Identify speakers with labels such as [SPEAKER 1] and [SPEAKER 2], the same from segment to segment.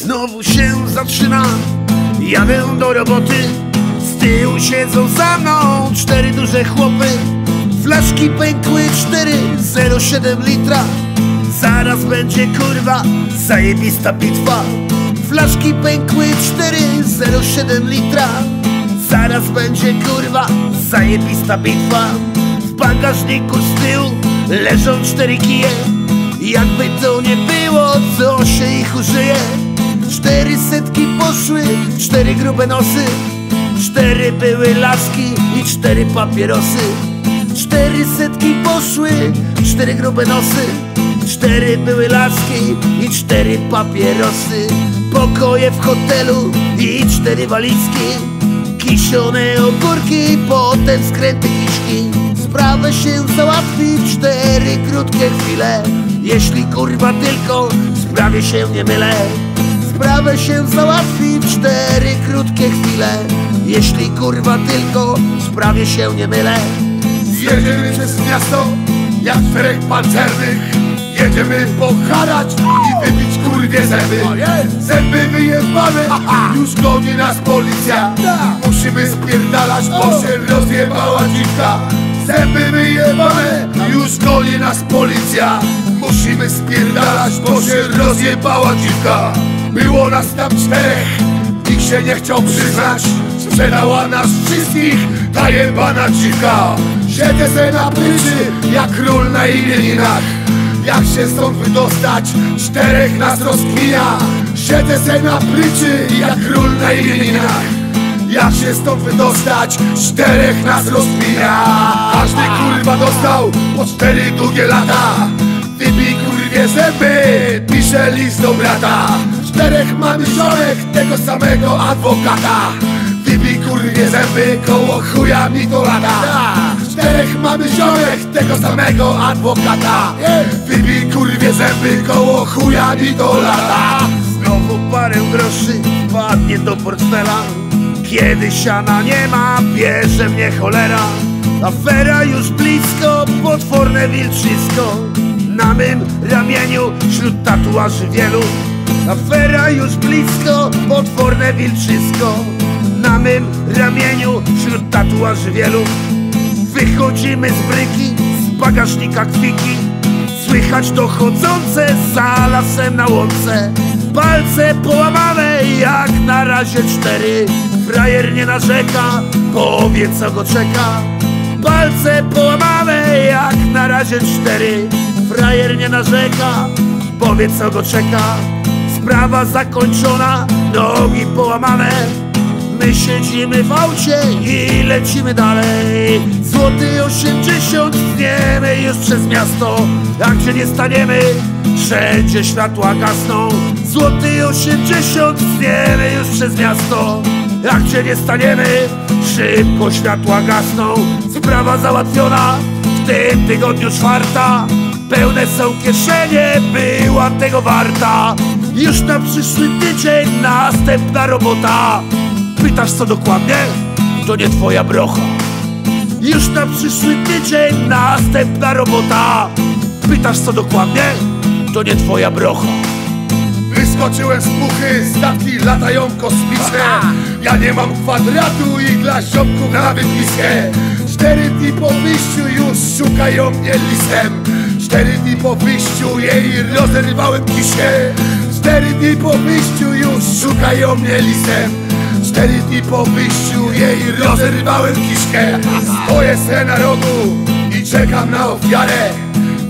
[SPEAKER 1] Znowu się zaczyna, jadę do roboty. Z tyłu siedzą za mną cztery duże chłopy. Flaszki pękły 4,07 litra. Zaraz będzie kurwa zajebista bitwa. Flaszki pękły 4,07 litra. Zaraz będzie kurwa zajebista bitwa. W bagażniku z tyłu leżą cztery kije. Jakby to nie cztery grube nosy. Cztery były laski i cztery papierosy. Cztery setki poszły, cztery grube nosy. Cztery były laski i cztery papierosy. Pokoje w hotelu i cztery walizki. Kisione ogórki, potem skręty kiszki. Sprawę się załatwi w cztery krótkie chwile. Jeśli kurwa tylko sprawie się nie mylę Sprawę się załatwi w cztery krótkie chwile. Jeśli kurwa tylko w sprawie się nie mylę.
[SPEAKER 2] Jedziemy przez miasto jak czterech pancernych. Jedziemy poharać i wybić kurwie zęby. Zęby wyjebane, już goni nas policja. Musimy spierdalać, bo się rozjebała dziwka. Zęby wyjebane, już goni nas policja. Musimy spierdalać, bo się rozjebała dziwka Było nas tam czterech, nikt się nie chciał przyznać. Sprzedała nas wszystkich ta jebana dziwka. Siedzę se na pryczy, jak król na imieninach. Jak się stąd wydostać? Czterech nas rozkmina Siedzę se na pryczy jak król na imieninach. Jak się stąd wydostać? Czterech nas rozkmina Każdy kurwa dostał po cztery długie lata. Wybij kurwie zęby, pisze list do brata. Czterech mamy żonek tego samego adwokata. Wybij kurwie zęby, koło chuja mi to lata. Czterech mamy żonek tego samego adwokata. Wybij kurwie zęby, koło chuja mi to lata.
[SPEAKER 1] Znowu parę groszy wpadnie do portfela. Kiedy siana nie ma, bierze mnie cholera. Afera już blisko, potworne wilczysko Na mym ramieniu. Wśród tatuaży wielu. Afera już blisko, potworne wilczysko. Na mym ramieniu. Wśród tatuaży wielu. Wychodzimy z bryki, z bagażnika kwiki. Słychać dochodzące za lasem na łące. Palce połamane jak na razie cztery. Frajer nie narzeka, powie co go czeka. Palce połamane jak na razie cztery Frajer nie narzeka, powie co go czeka. Sprawa zakończona, nogi połamane. My siedzimy w aucie i lecimy dalej. Złoty osiemdziesiąt tniemy już przez miasto. A gdzie nie staniemy, wszędzie światła gasną. Złoty osiemdziesiąt tniemy już przez miasto. A gdzie nie staniemy, szybko światła gasną. Sprawa załatwiona, w tym tygodniu czwarta Pełne są kieszenie, była tego warta. Już na przyszły tydzień następna robota. Pytasz co dokładnie? To nie twoja brocha. Już na przyszły tydzień następna robota. Pytasz co dokładnie? To nie twoja brocha.
[SPEAKER 2] Wyskoczyłem z puchy, statki latają kosmiczne Ja nie mam kwadratu i dla ziomków na wypiskę Cztery dni po wyjściu już szukają mnie listem Cztery dni po wyjściu jej rozerwałem kiszkę. Cztery dni po wyjściu już szukają mnie listem Cztery dni po wyjściu jej rozerwałem kiszkę. Stoję se na rogu i czekam na ofiarę.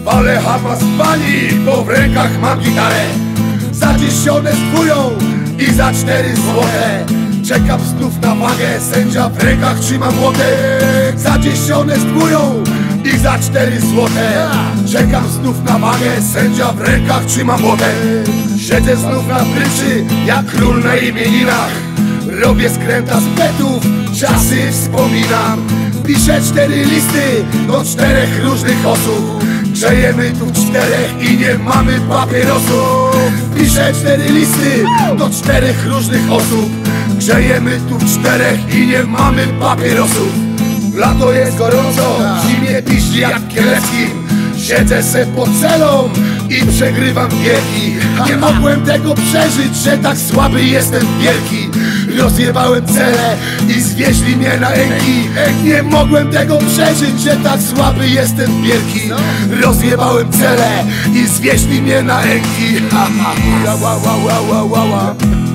[SPEAKER 2] Walę Hamas pani, bo w rękach mam gitarę. Zadziesione z dwóją i za cztery złote. Czekam znów na wagę, sędzia w rękach trzyma młotek. Zadziesione z dwóją i za cztery złote Czekam znów na wagę, sędzia w rękach trzyma młotek Siedzę znów na pryczy, jak król na imieninach. Robię skręta z petów, czasy wspominam. Piszę cztery listy do czterech różnych osób. Grzejemy tu czterech i nie mamy papierosów Piszę cztery listy do czterech różnych osób. Grzejemy tu czterech i nie mamy papierosów Lato jest gorąco, w zimie piździ jak kieleckim Siedzę se pod celą, i przegrywam biegi Nie mogłem tego przeżyć, że tak słaby jestem wielki. Rozjebałem cele i zwieźli mnie na enki Nie mogłem tego przeżyć, że tak słaby jestem wielki. Rozjebałem cele i zwieźli mnie na enki Ha, ha, ha.